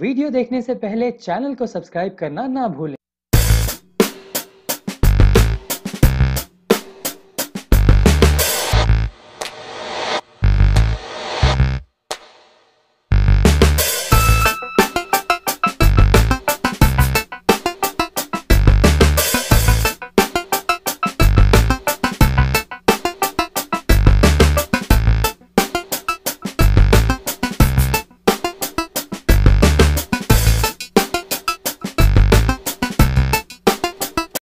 Video देखने से पहले चैनल को सब्सक्राइब करना ना भूलें।